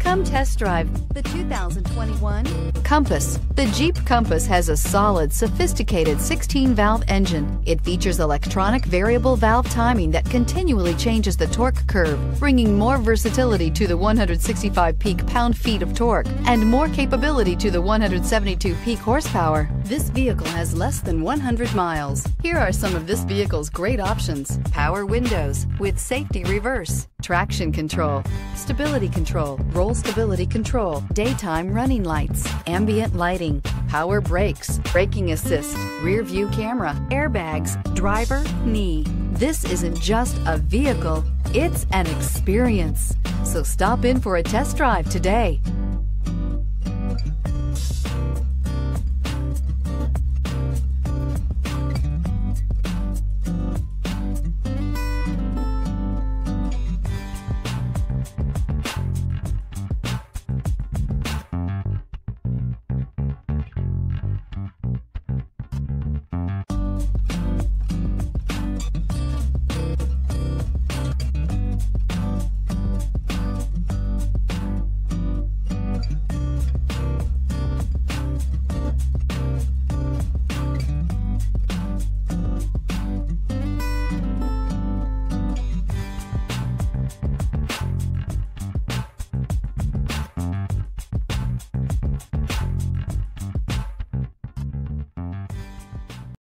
Come test drive the 2021 Compass. The Jeep Compass has a solid, sophisticated 16-valve engine. It features electronic variable valve timing that continually changes the torque curve, bringing more versatility to the 165 peak pound-feet of torque and more capability to the 172 peak horsepower. This vehicle has less than 100 miles. Here are some of this vehicle's great options. Power windows with safety reverse, traction control, stability control, roll stability control, daytime running lights, ambient lighting, power brakes, braking assist, rear view camera, airbags, driver, knee. This isn't just a vehicle, it's an experience. So stop in for a test drive today.